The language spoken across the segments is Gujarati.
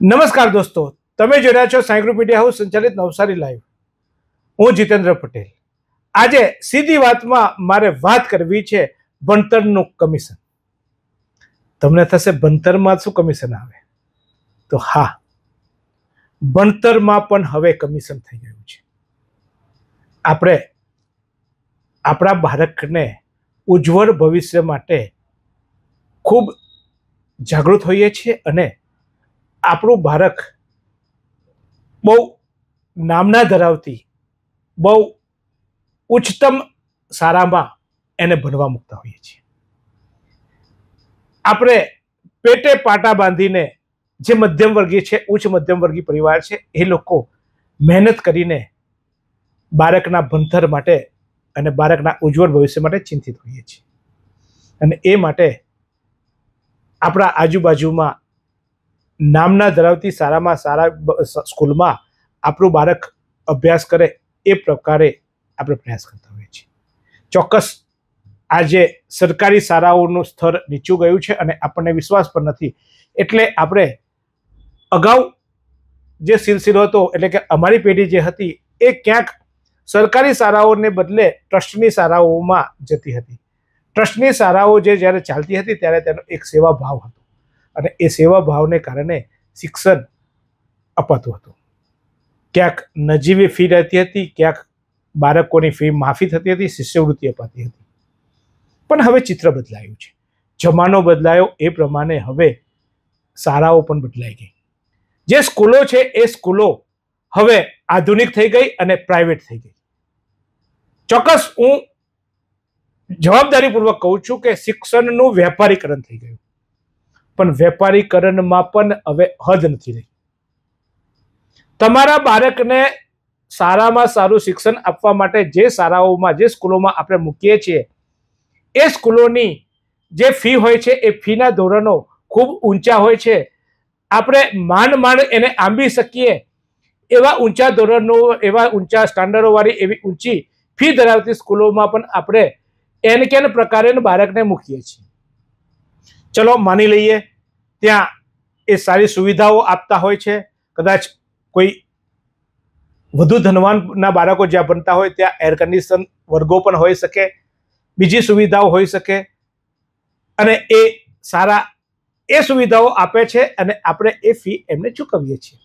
નમસ્કાર દોસ્તો, તમે જોઈ રહ્યા છો સાયગ્રુપ મીડિયા હાઉસ સંચાલિત નવસારી લાઈવ. હું જીતેન્દ્ર પટેલ. આજે સીધી વાતમાં મારે વાત કરવી છે ભણતરનું કમિશન. તમને થશે ભણતરમાં શું કમિશન આવે? તો હા, ભણતરમાં પણ હવે કમિશન થઈ ગયું છે. આપણે આપણા બાળકને ઉજ્જવળ ભવિષ્ય માટે ખૂબ જાગૃત હોઈએ છીએ અને આપણું બાળક બહુ નામના ધરાવતી, બહુ ઉચ્ચતમ શાળામાં એને ભણવા મૂકતા હોઈએ છીએ. આપણે પેટે પાટા બાંધીને જે મધ્યમ વર્ગીય છે, ઉચ્ચ મધ્યમ વર્ગીય પરિવાર છે, એ લોકો મહેનત કરીને બાળકના ભણતર માટે અને બાળકના ઉજ્જવળ ભવિષ્ય માટે ચિંતિત હોઈએ છીએ. અને એ માટે આપણા આજુબાજુમાં નામના ધરાવતી શાળામાં સારા સ્કૂલમાં આપણું બાળક અભ્યાસ કરે એ પ્રકારે આપણે પ્રયાસ કરતા હોઈએ છીએ. ચોક્કસ આજે સરકારી શાળાઓનું સ્તર નીચું ગયું છે અને આપણને વિશ્વાસ પણ નથી. એટલે આપણે અગાઉ જે સિલસિલો હતો, એટલે કે અમારી પેઢી જે હતી, એ ક્યાંક સરકારી શાળાઓને બદલે ટ્રસ્ટની શાળાઓમાં જતી હતી. ટ્રસ્ટની શાળાઓ જે જ્યારે ચાલતી હતી, ત્યારે તેનો એક સેવા ભાવ હતો. અને એ સેવા ભાવને કારણે શિક્ષણ અપાતું હતું. ક્યાંક નજીવી ફી રહેતી હતી, ક્યાંક બાળકોની ફી માફી થતી હતી, શિષ્યવૃત્તિ અપાતી હતી. પણ હવે ચિત્ર બદલાયું છે. જમાનો બદલાયો એ પ્રમાણે હવે શાળાઓ પણ બદલાઈ ગઈ. જે સ્કૂલો છે એ સ્કૂલો હવે આધુનિક થઈ ગઈ અને પ્રાઇવેટ થઈ ગઈ. ચોક્કસ હું જવાબદારીપૂર્વક કહું છું કે શિક્ષણનું વેપારીકરણ થઈ ગયું. પણ વેપારીકરણમાં પણ હવે હદ નથી રહી. તમારા બાળકને સારામાં સારું શિક્ષણ આપવા માટે જે શાળાઓમાં, જે સ્કૂલોમાં આપણે મૂકીએ છીએ, એ સ્કૂલોની જે ફી હોય છે, એ ફીના ધોરણો ખૂબ ઊંચા હોય છે. આપણે માંડ માંડ એને આંબી શકીએ. એવા ઊંચા ધોરણો, એવા ઊંચા સ્ટાન્ડર્ડોવાળી એવી ઊંચી ફી ધરાવતી સ્કૂલોમાં પણ આપણે એન કેન પ્રકારે બાળકને મૂકીએ છીએ. ચલો માની લઈએ, ત્યાં એ સારી સુવિધાઓ આપતા હોય છે. કદાચ કોઈ વધુ ધનવાનના બાળકો જ્યાં ભણતા હોય, ત્યાં એર કન્ડિશન વર્ગો પણ હોઈ શકે, બીજી સુવિધાઓ હોઈ શકે. અને એ સારા એ સુવિધાઓ આપે છે અને આપણે એ ફી એમને ચૂકવીએ છીએ.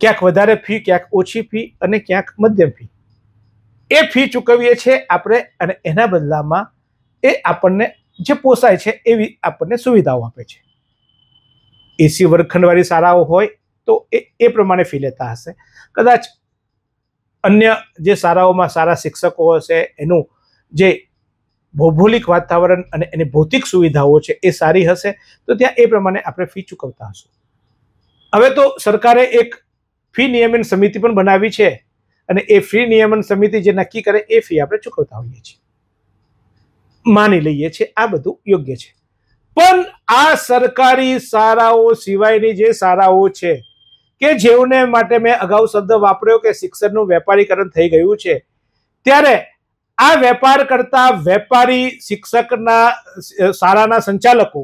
ક્યાંક વધારે ફી ક્યાંક ઓછી ફી અને ક્યાંક મધ્યમ ફી એ ફી ચૂકવીએ છીએ આપણે અને એના બદલામાં એ આપણને જે પોસાય છે એવી આપણને સુવિધાઓ આપે છે. એસી વર્ગખંડવાળી શાળાઓ હોય તો એ એ પ્રમાણે ફી લેતા હશે. કદાચ અન્ય જે શાળાઓમાં સારા શિક્ષકો હશે, એનું જે ભૌગોલિક વાતાવરણ અને એની ભૌતિક સુવિધાઓ છે એ સારી હશે, તો ત્યાં એ પ્રમાણે આપણે ફી ચૂકવતા હશું. હવે તો સરકારે એક ફી નિયમન સમિતિ પણ બનાવી છે અને એ ફી નિયમન સમિતિ જે નક્કી કરે એ ફી આપણે ચૂકવતા હોઈએ છીએ. માની લઈએ છીએ, આ બધું યોગ્ય છે. પણ આ સરકારી શાળાઓ સિવાયની જે શાળાઓ છે, કે જેઓને માટે મેં અગાઉ શબ્દ વાપર્યો કે શિક્ષણનું વેપારીકરણ થઈ ગયું છે, ત્યારે આ વેપાર કરતા વેપારી શિક્ષકના શાળાના સંચાલકો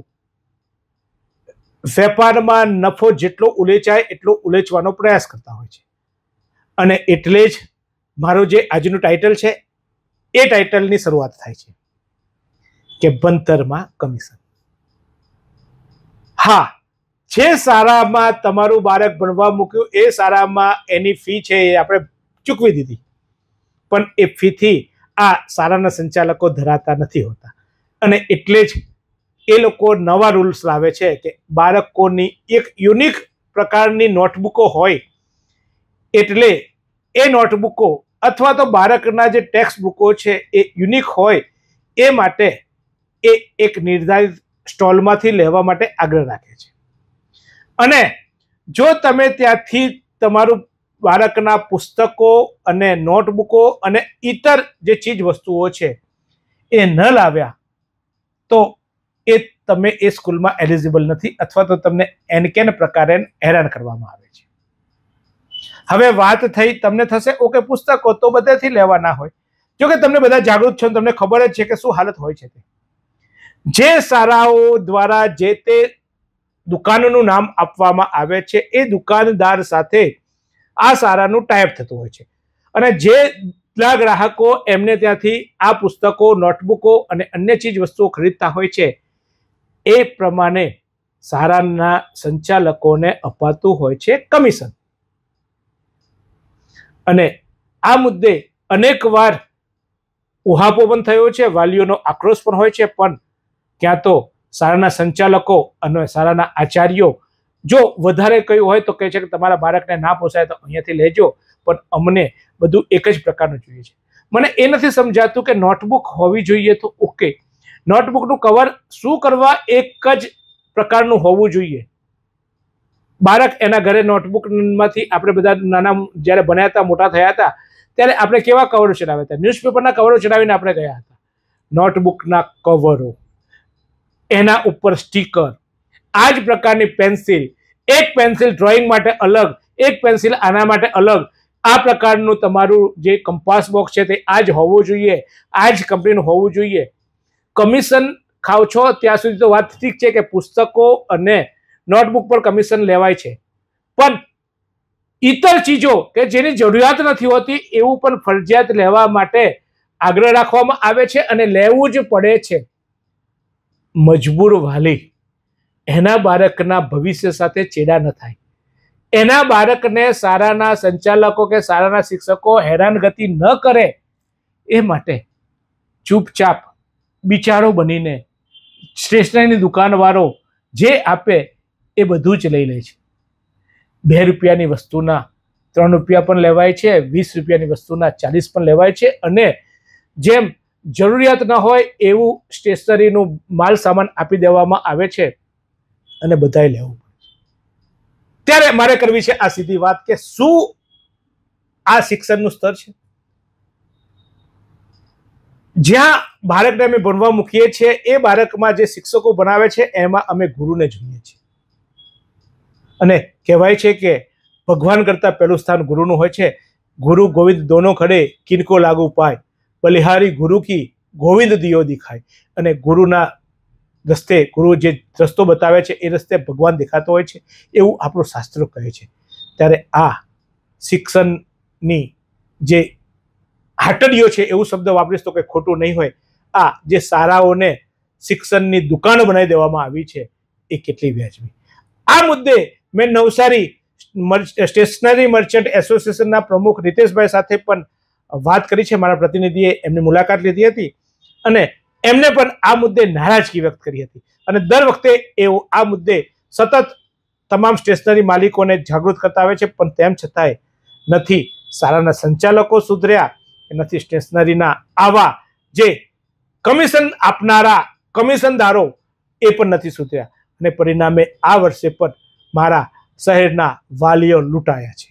વેપારમાં નફો જેટલો ઉલેચાય એટલો ઉલેચવાનો પ્રયાસ કરતા હોય છે. અને એટલે જ મારો જે આજનું ટાઇટલ છે, એ ટાઇટલની શરૂઆત થાય છે. કે ભણતરમાં કમિશન. હા, જે શાળામાં તમારું બાળક ભણવા મૂક્યું, એ શાળામાં એની ફી છે એ આપણે ચૂકવી દીધી. પણ એ ફીથી આ શાળાના સંચાલકો ધરાતા નથી હોતા. અને એટલે જ એ લોકો નવા રૂલ્સ લાવે છે કે બાળકોની એક યુનિક પ્રકારની નોટબુકો હોય, એટલે એ નોટબુકો અથવા તો બાળકના જે ટેક્સ્ટ બુકો છે એ યુનિક હોય, એ માટે એ એક નિર્ધારિત સ્ટોલમાંથી લેવા માટે આગ્રહ રાખે છે. અને જો તમે ત્યાંથી તમારું બાળકના પુસ્તકો અને નોટબુકો અને ઇતર જે ચીજ વસ્તુઓ છે એ ન લાવ્યા, તો એ તમે એ સ્કૂલમાં એલિજિબલ નથી અથવા તો તમને એનકેન પ્રકારે હેરાન કરવામાં આવે છે. હવે વાત થઈ તમને થશે, ઓકે, પુસ્તકો તો બધેથી લેવાના હોય. જો કે તમને બધા જાગૃત છો તમને ખબર જ છે કે શું હાલત હોય છે તે. જે શાળાઓ દ્વારા જે તે દુકાનનું નામ આપવામાં આવે છે, એ દુકાનદાર સાથે આ શાળાનું ટાઈપ થતું હોય છે. અને જેટલા ગ્રાહકો એમને ત્યાંથી આ પુસ્તકો, નોટબુકો અને અન્ય ચીજ વસ્તુઓ ખરીદતા હોય છે, એ પ્રમાણે શાળાના સંચાલકોને અપાતું હોય છે કમિશન. અને આ મુદ્દે અનેકવાર ઉહાપો પણ થયો છે, વાલીઓનો આક્રોશ પણ હોય છે, પણ ક્યાં તો શાળાના સંચાલકો અને શાળાના આચાર્યો જો વધારે કહ્યું હોય તો કહે છે કે તમારા બાળકને ના પોસાય તો અહીંયાથી લેજો, પણ અમને બધું એક જ પ્રકારનું જોઈએ છે. મને એ નથી સમજાતું કે નોટબુક હોવી જોઈએ તો ઓકે. નોટબુકનું કવર શું કરવા એક જ પ્રકારનું હોવું જોઈએ? બાળક એના ઘરે નોટબુકમાંથી આપણે બધા નાના જ્યારે ભણ્યા હતા, મોટા થયા હતા, ત્યારે આપણે કેવા કવરો ચડાવ્યા હતા? ન્યૂઝપેપરના કવરો ચડાવીને આપણે ગયા હતા. નોટબુકના કવરો. એના ઉપર સ્ટીકર આ જ પ્રકારની પેન્સિલ એક પેન્સિલ ડ્રોઈંગ માટે અલગ, એક પેન્સિલ આના માટે અલગ. આ પ્રકારનું તમારું જે કંપાસ બોક્સ છે તે આ જ હોવું જોઈએ, આ જ કંપનીનું હોવું જોઈએ. કમિશન ખાવ છો ત્યાં સુધી તો વાત ઠીક છે કે પુસ્તકો અને નોટબુક પર કમિશન લેવાય છે. પણ ઇતર ચીજો કે જેની જરૂરિયાત નથી હોતી એવું પણ ફરજિયાત લેવા માટે આગ્રહ રાખવામાં આવે છે અને લેવું જ પડે છે. મજબૂર વાલી, એના બાળકના ભવિષ્ય સાથે ચેડા ન થાય. એના બાળકને શાળાના સંચાલકો કે શાળાના શિક્ષકો હેરાનગતિ ન કરે એ માટે ચૂપચાપ બિચારો બનીને સ્ટેશનરીની દુકાનવાળો જે આપે એ બધું જ લઈ લે છે. બે રૂપિયાની વસ્તુના ત્રણ રૂપિયા પણ લેવાય છે, વીસ રૂપિયાની વસ્તુના ચાલીસ પણ લેવાય છે અને જેમ જરૂરિયાત ન હોય એવું સ્ટેશનરીનું માલ સામાન આપી દેવામાં આવે છે અને બધાએ લેવું ત્યારે મારે કરવી છે આ સીધી વાત કે શું આ શિક્ષણનું સ્તર છે? જ્યાં બાળકને અમે ભણવા મૂકીએ છીએ, એ બાળકમાં જે શિક્ષકો બનાવે છે, એમાં અમે ગુરુને જોઈએ છીએ. અને કહેવાય છે કે ભગવાન કરતાં પહેલું સ્થાન ગુરુનું હોય છે. ગુરુ ગોવિંદ દોનો ખડે કિનકો લાગુ પાય. બલિહારી ગુરુ કી ગોવિંદ દિયો દિખાય. અને ગુરુના રસ્તે, ગુરુ જે રસ્તો બતાવે છે, એ રસ્તે ભગવાન દેખાતો હોય છે, એવું આપણું શાસ્ત્રો કહે છે. ત્યારે આ શિક્ષણની જે હાટડીઓ છે, એવું શબ્દ વાપરીશ તો કંઈ ખોટું નહીં હોય. આ જે શાળાઓને શિક્ષણની દુકાન બનાવી દેવામાં આવી છે, એ કેટલી વ્યાજબી. આ મુદ્દે મેં નવસારી સ્ટેશનરી મર્ચન્ટ એસોસિએશનના પ્રમુખ રીતેશભાઈ સાથે પણ વાત કરી છે મારા પ્રતિનિધિએ એમની મુલાકાત લીધી હતી અને એમને પણ આ મુદ્દે નારાજગી વ્યક્ત કરી હતી. અને દર વખતે એઓ આ મુદ્દે સતત તમામ સ્ટેશનરી માલિકોને જાગૃત કરતા આવે છે, પણ તેમ છતાંય નથી શાળાના સંચાલકો સુધર્યા નથી સ્ટેશનરીના આવા જે કમિશન આપનારા કમિશનદારો એ પણ નથી સુધર્યા. અને પરિણામે આ વર્ષે પણ મારા શહેરના વાલીઓ લૂંટાયા છે.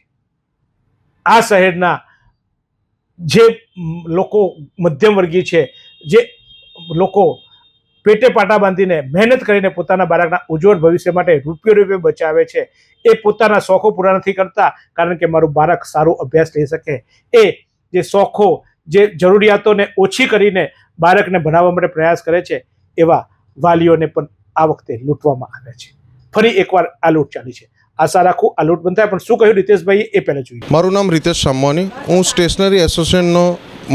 આ શહેરના જે લોકો મધ્યમ વર્ગીય છે, જે લોકો પેટે પાટા બાંધીને મહેનત કરીને પોતાના બાળકના ઉજ્જવળ ભવિષ્ય માટે રૂપિયો રૂપિયો બચાવે છે, એ પોતાના શોખો પૂરા નથી કરતા, કારણ કે મારું બાળક સારો અભ્યાસ લઈ શકે. એ જે શોખો, જે જરૂરિયાતોને ઓછી કરીને બાળકને ભણાવવા માટે પ્રયાસ કરે છે, એવા વાલીઓને પણ આ વખતે લૂંટવામાં આવે છે. ફરી એકવાર આ લૂંટ ચાલી છે. આશા રાખું આ લૂંટ બંધ થાય પણ શું કહ્યું રીતેશભાઈ એ પહેલાં જોઈએ. મારું નામ રીતેશ સામવાની. હું સ્ટેશનરી એસોસિએશનનો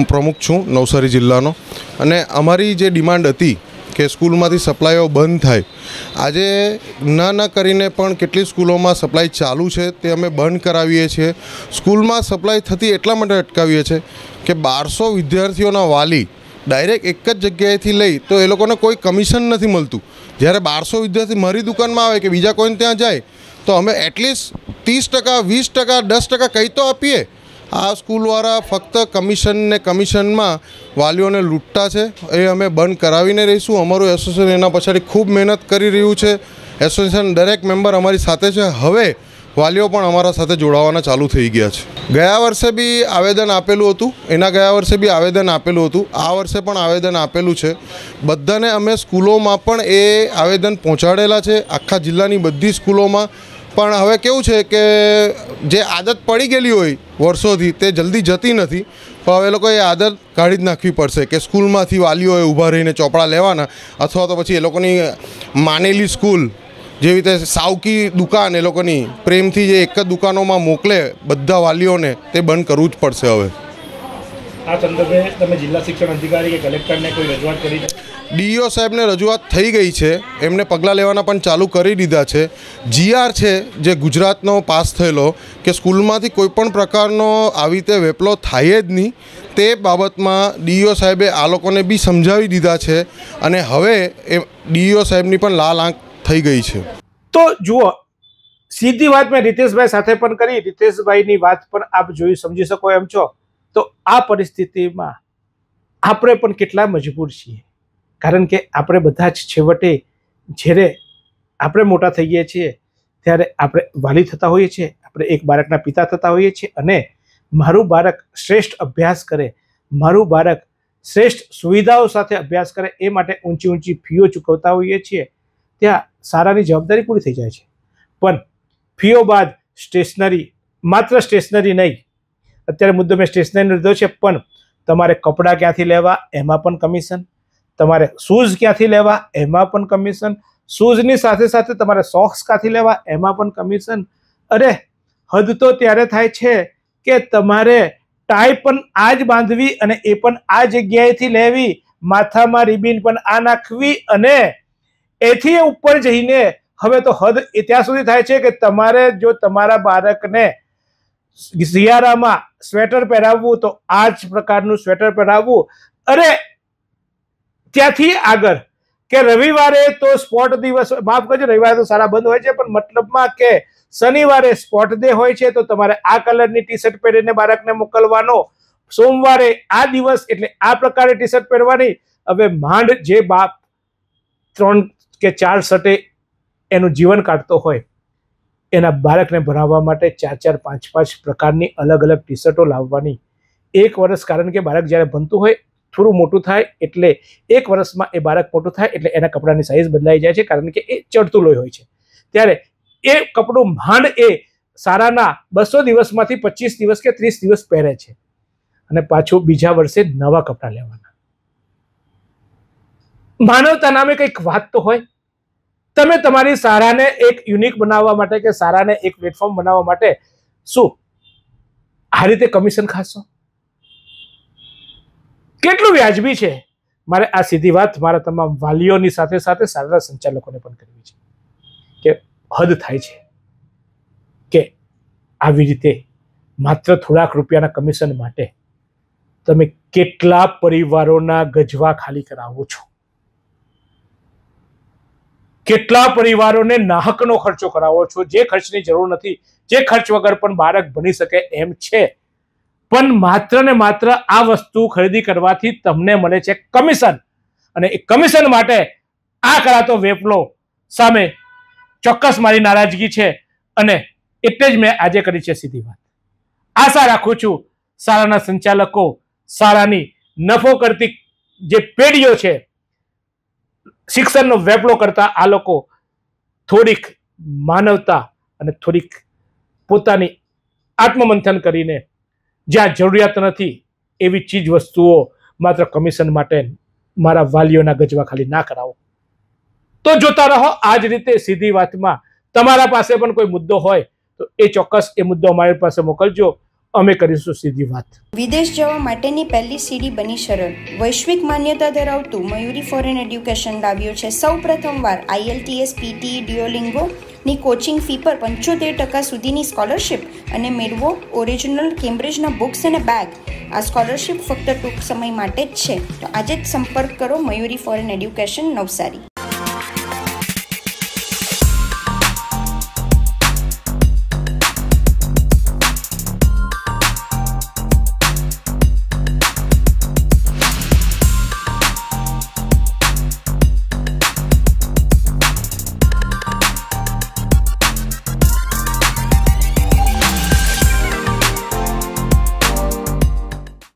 પ્રમુખ છું, નવસારી જિલ્લાનો. અને અમારી જે ડિમાન્ડ હતી કે સ્કૂલમાંથી સપ્લાયઓ બંધ થાય, આજે ના ના કરીને પણ કેટલી સ્કૂલોમાં સપ્લાય ચાલુ છે તે અમે બંધ કરાવીએ છીએ. સ્કૂલમાં સપ્લાય થતી એટલા માટે અટકાવીએ છીએ કે બારસો વિદ્યાર્થીઓના વાલી ડાયરેક્ટ એક જ જગ્યાએથી લઈ તો એ લોકોને કોઈ કમિશન નથી મળતું. જ્યારે બારસો વિદ્યાર્થી મારી દુકાનમાં આવે કે બીજા કોઈને ત્યાં જાય તો અમે એટલીસ્ટ ત્રીસ ટકા, વીસ ટકા, દસ ટકા કંઈ તો આપીએ. આ સ્કૂલવાળા ફક્ત કમિશન ને કમિશનમાં વાલીઓને લૂંટતા છે. એ અમે બંધ કરાવીને રહીશું. અમારું એસોસિએશન એના પછાડી ખૂબ મહેનત કરી રહ્યું છે. એસોસિએશન દરેક મેમ્બર અમારી સાથે છે. હવે વાલીઓ પણ અમારા સાથે જોડાવાના ચાલુ થઈ ગયા છે. ગયા વર્ષે બી આવેદન આપેલું હતું. એના ગયા વર્ષે બી આવેદન આપેલું હતું. આ વર્ષે પણ આવેદન આપેલું છે. બધાને અમે સ્કૂલોમાં પણ એ આવેદન પહોંચાડેલા છે. આખા જિલ્લાની બધી સ્કૂલોમાં પણ હવે કેવું છે કે જે આદત પડી ગયેલી હોય વર્ષોથી, તે જલ્દી જતી નથી. તો હવે લોકોએ આદત કાઢી જ નાખવી પડશે કે સ્કૂલમાંથી વાલીઓએ ઊભા રહીને ચોપડા લેવાના અથવા તો પછી એ લોકોની માનેલી સ્કૂલ, જેવી રીતે સાવકી દુકાન એ લોકોની પ્રેમથી જે એક જ દુકાનોમાં મોકલે બધા વાલીઓને, તે બંધ કરવું જ પડશે હવે. આ સંદર્ભે તમે જિલ્લા શિક્ષણ અધિકારી કે કલેક્ટરને કોઈ રજૂઆત કરી ડીઈઓ સાહેબને રજૂઆત થઈ ગઈ છે. એમને પગલાં લેવાના પણ ચાલુ કરી દીધા છે. જીઆર છે જે ગુજરાતનો પાસ થયેલો કે સ્કૂલમાંથી કોઈ પણ પ્રકારનો આવી રીતે વેપલો થાય જ નહીં, તે બાબતમાં ડીઈઓ સાહેબે આ લોકોને બી સમજાવી દીધા છે અને હવે એ ડીઈઓ સાહેબની પણ લાલ આંખ થઈ ગઈ છે. તો જુઓ, સીધી વાત મેં રીતેશભાઈ સાથે પણ કરી. રીતેશભાઈની વાત પણ આપ જોઈ સમજી શકો એમ છો. તો આ પરિસ્થિતિમાં આપણે પણ કેટલા મજબૂર છીએ? કારણ કે આપણે બધા જ છેવટે જ્યારે આપણે મોટા થઈએ છીએ, ત્યારે આપણે વાલી થતા હોઈએ છીએ, આપણે એક બાળકના પિતા થતા હોઈએ છીએ અને મારું બાળક શ્રેષ્ઠ અભ્યાસ કરે, મારું બાળક શ્રેષ્ઠ સુવિધાઓ સાથે અભ્યાસ કરે એ માટે ઊંચી ઊંચી ફીઓ ચૂકવતા હોઈએ છીએ, ત્યાં સારાની જવાબદારી પૂરી થઈ જાય છે. પણ ફીઓ બાદ સ્ટેશનરી, માત્ર સ્ટેશનરી નહીં, અત્યારે મુદ્દો મેં સ્ટેશનરી લીધો છે, પણ તમારે કપડાં ક્યાંથી લેવા, એમાં પણ કમિશન? તમારે શૂઝ ક્યાંથી લેવા? એમાં પણ કમિશન. શૂઝની સાથે સાથે તમારે સોક્સ ક્યાંથી લેવા? એમાં પણ કમિશન. અરે, હદ તો ત્યારે થાય છે કે તમારે ટાઈ પણ આ જ બાંધવી અને એ પણ આ જગ્યાએથી લેવી, માથામાં રિબિન પણ આ નાખવી અને એથી ઉપર જઈને હવે તો હદ ત્યાં સુધી થાય છે કે તમારે જો તમારા બાળકને શિયાળામાં સ્વેટર પહેરાવવું તો આ જ પ્રકારનું સ્વેટર પહેરાવવું. અરે ત્યાંથી આગળ કે રવિવારે તો સ્પોર્ટ દિવસ, માફ કરજો, રવિવારે તો સારા બંધ હોય છે, પણ મતલબમાં કે શનિવારે સ્પોર્ટ ડે હોય છે, તો તમારે આ કલરની ટી શર્ટ પહેરીને બાળકને મોકલવાનો. સોમવારે આ દિવસ એટલે આ પ્રકારે ટી શર્ટ પહેરવાની. હવે માંડ જે બાપ ત્રણ કે ચાર શર્ટે એનું જીવન કાઢતો હોય, એના બાળકને ભણાવવા માટે ચાર ચાર, પાંચ પાંચ પ્રકારની અલગ અલગ ટી શર્ટો લાવવાની. એક વર્ષ, કારણ કે બાળક જ્યારે ભણતું હોય થોડું મોટું થાય એટલે એક વર્ષમાં એ બાળક મોટું થાય એટલે એના કપડાની સાઇઝ બદલાઈ જાય છે કારણ કે એ ચડતું લોહી હોય છે. ત્યારે એ કપડું માંડ એ સારાના બસો દિવસમાંથી પચીસ દિવસ કે ત્રીસ દિવસ પહેરે છે. અને પાછું બીજા વર્ષે નવા કપડાં લેવાના. માનવતા નામે કંઈક વાત તો હોય. તમે તમારી સારાને એક યુનિક બનાવવા માટે કે સારાને એક પ્લેટફોર્મ બનાવવા માટે શું આ રીતે કમિશન ખાશો? કેટલું વ્યાજબી છે? મારે આ સીધી વાત મારા તમામ વાલીઓની સાથે સાથે સારા સંચાલકોને પણ કરવી છે કે હદ થાય છે કે આવી રીતે માત્ર થોડાક રૂપિયાના કમિશન માટે તમે કેટલા પરિવારોના ગજવા ખાલી કરાવો છો? કેટલા પરિવારોને નાહકનો ખર્ચો કરાવો છો? જે ખર્ચની જરૂર નથી, જે ખર્ચ વગર પણ બાળક ભણી શકે એમ છે. પણ માત્ર ને માત્ર આ વસ્તુ ખરીદી કરવાથી તમને મળે છે કમિશન. અને એ કમિશન માટે આ કરાતો વેપલો સામે ચોક્કસ મારી નારાજગી છે અને એટલે જ મેં આજે કરી છે સીધી વાત. આશા રાખું છું શાળાના સંચાલકો શાળાની નફો કરતી જે પેઢીઓ છે, શિક્ષણનો વેપલો કરતા આ લોકો થોડીક માનવતા અને થોડીક પોતાની આત્મમંથન કરીને જ્યાં જરૂરિયાત નથી એવી ચીજ વસ્તુઓ માત્ર કમિશન માટે મારા વાલીઓના ગજવા ખાલી ના કરાવો. તો જોતા રહો આ જ રીતે સીધી વાતમાં તમારા પાસે પણ કોઈ મુદ્દો હોય તો એ ચોક્કસ એ મુદ્દો અમારી પાસે મોકલજો. અમે કરીશું સીધી વાત. વિદેશ જવા માટેની પહેલી સીડી બની સરળ. વૈશ્વિક માન્યતા ધરાવતું મયુરી ફોરેન એડ્યુકેશન લાવ્યું છે. સૌ પ્રથમવાર આઈએલટીએસ પીટી ડિયોલિંગો ની કોચિંગ ફી પર પંચોતેર ટકા સુધીની સ્કોલરશિપ અને મેળવો ઓરિજિનલ કેમ્બ્રિજના બુક્સ અને બેગ આ સ્કોલરશિપ ફક્ત ટૂંક સમય માટે જ છે. તો આજે જ સંપર્ક કરો મયુરી ફોરેન એડ્યુકેશન નવસારી.